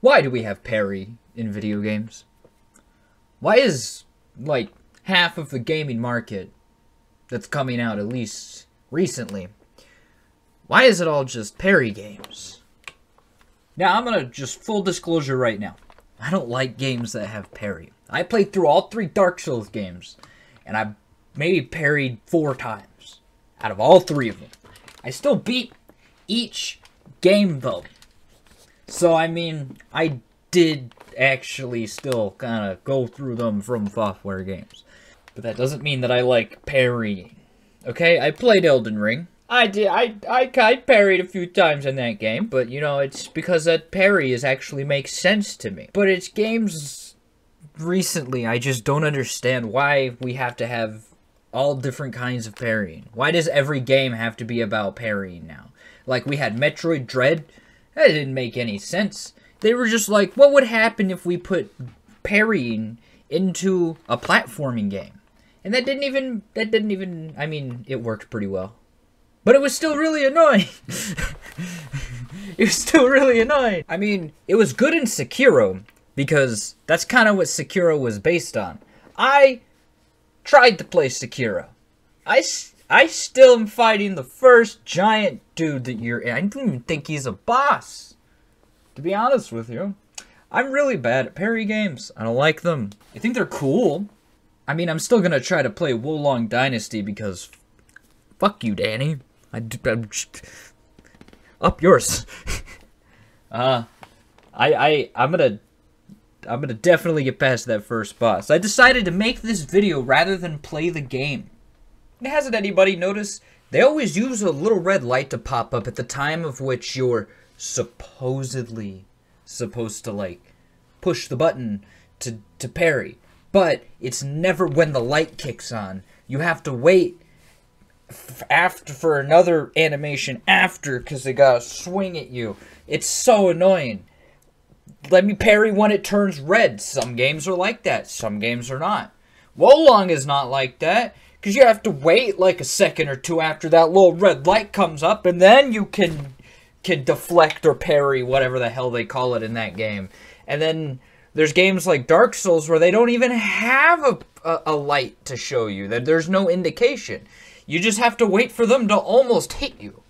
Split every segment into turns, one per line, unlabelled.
Why do we have parry in video games? Why is, like, half of the gaming market that's coming out, at least recently, why is it all just parry games? Now, I'm gonna just full disclosure right now. I don't like games that have parry. I played through all three Dark Souls games, and I maybe parried four times out of all three of them. I still beat each game though. So I mean, I did actually still kind of go through them From Software games. But that doesn't mean that I like parrying. Okay, I played Elden Ring. I did. I, I I parried a few times in that game, but you know it's because that parry is actually makes sense to me. But it's games recently I just don't understand why we have to have all different kinds of parrying. Why does every game have to be about parrying now? Like we had Metroid Dread, that didn't make any sense. They were just like, what would happen if we put parrying into a platforming game? And that didn't even that didn't even I mean, it worked pretty well. But it was still really annoying. it was still really annoying. I mean, it was good in Sekiro because that's kind of what Sekiro was based on. I tried to play Sekiro. I, I still am fighting the first giant dude that you're in. I don't even think he's a boss. To be honest with you. I'm really bad at parry games. I don't like them. I think they're cool. I mean, I'm still gonna try to play Wo Long Dynasty because fuck you, Danny. I, I'm just, up yours. uh, I, I, I'm gonna I'm gonna definitely get past that first boss. I decided to make this video rather than play the game. Hasn't anybody noticed? They always use a little red light to pop up at the time of which you're supposedly supposed to like push the button to, to parry. But it's never when the light kicks on. You have to wait after for another animation after because they gotta swing at you. It's so annoying let me parry when it turns red. Some games are like that. Some games are not. Wo Long is not like that. Because you have to wait like a second or two after that little red light comes up. And then you can, can deflect or parry, whatever the hell they call it in that game. And then there's games like Dark Souls where they don't even have a, a, a light to show you. That There's no indication. You just have to wait for them to almost hit you.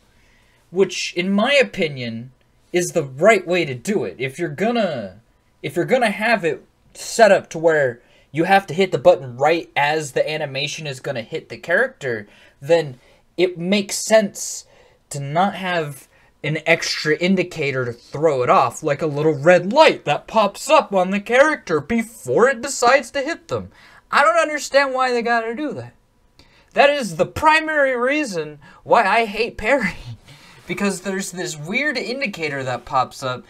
Which, in my opinion is the right way to do it. If you're gonna if you're gonna have it set up to where you have to hit the button right as the animation is gonna hit the character, then it makes sense to not have an extra indicator to throw it off, like a little red light that pops up on the character before it decides to hit them. I don't understand why they gotta do that. That is the primary reason why I hate parrying because there's this weird indicator that pops up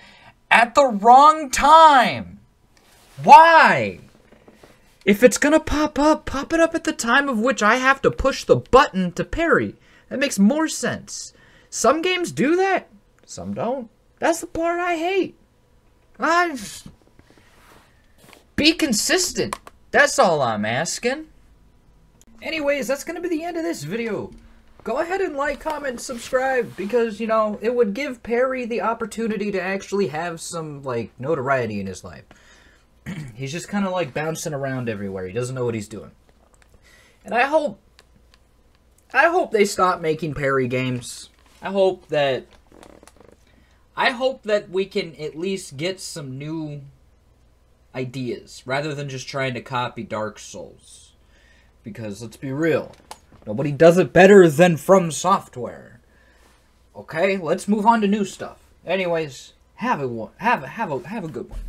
at the wrong time. Why? If it's gonna pop up, pop it up at the time of which I have to push the button to parry. That makes more sense. Some games do that, some don't. That's the part I hate. I be consistent. That's all I'm asking. Anyways, that's gonna be the end of this video go ahead and like, comment, subscribe, because, you know, it would give Perry the opportunity to actually have some, like, notoriety in his life. he's just kind of, like, bouncing around everywhere. He doesn't know what he's doing. And I hope, I hope they stop making Perry games. I hope that, I hope that we can at least get some new ideas, rather than just trying to copy Dark Souls. Because, let's be real, Nobody does it better than From Software. Okay, let's move on to new stuff. Anyways, have a have a have a have a good one.